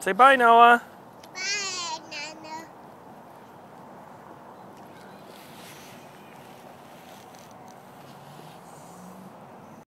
Say bye, Noah.